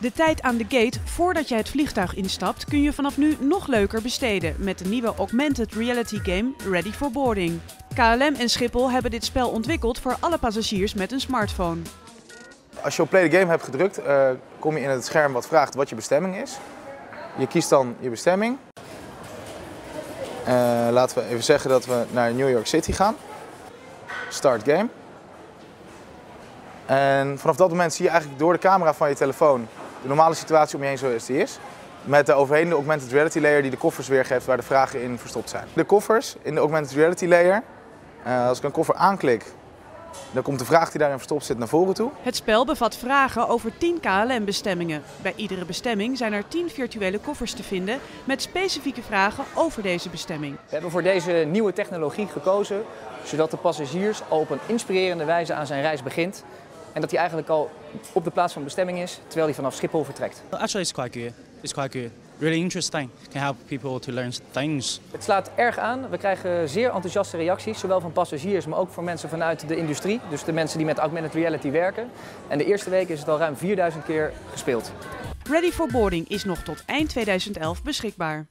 De tijd aan de gate voordat je het vliegtuig instapt kun je vanaf nu nog leuker besteden met de nieuwe augmented reality game Ready for Boarding. KLM en Schiphol hebben dit spel ontwikkeld voor alle passagiers met een smartphone. Als je op play the game hebt gedrukt, uh, kom je in het scherm wat vraagt wat je bestemming is. Je kiest dan je bestemming. Uh, laten we even zeggen dat we naar New York City gaan. Start game. En vanaf dat moment zie je eigenlijk door de camera van je telefoon de normale situatie om je heen zoals die is. Met de overheen de augmented reality layer die de koffers weergeeft waar de vragen in verstopt zijn. De koffers in de augmented reality layer, uh, als ik een koffer aanklik, dan komt de vraag die daarin verstopt zit naar voren toe. Het spel bevat vragen over 10 KLM-bestemmingen. Bij iedere bestemming zijn er 10 virtuele koffers te vinden met specifieke vragen over deze bestemming. We hebben voor deze nieuwe technologie gekozen zodat de passagiers op een inspirerende wijze aan zijn reis begint en dat hij eigenlijk al op de plaats van bestemming is terwijl hij vanaf Schiphol vertrekt. Actually, it's quite good. It's quite good. Really interesting. Can help people to learn things. Het slaat erg aan. We krijgen zeer enthousiaste reacties, zowel van passagiers, maar ook van mensen vanuit de industrie. Dus de mensen die met augmented reality werken. En de eerste week is het al ruim 4000 keer gespeeld. Ready for Boarding is nog tot eind 2011 beschikbaar.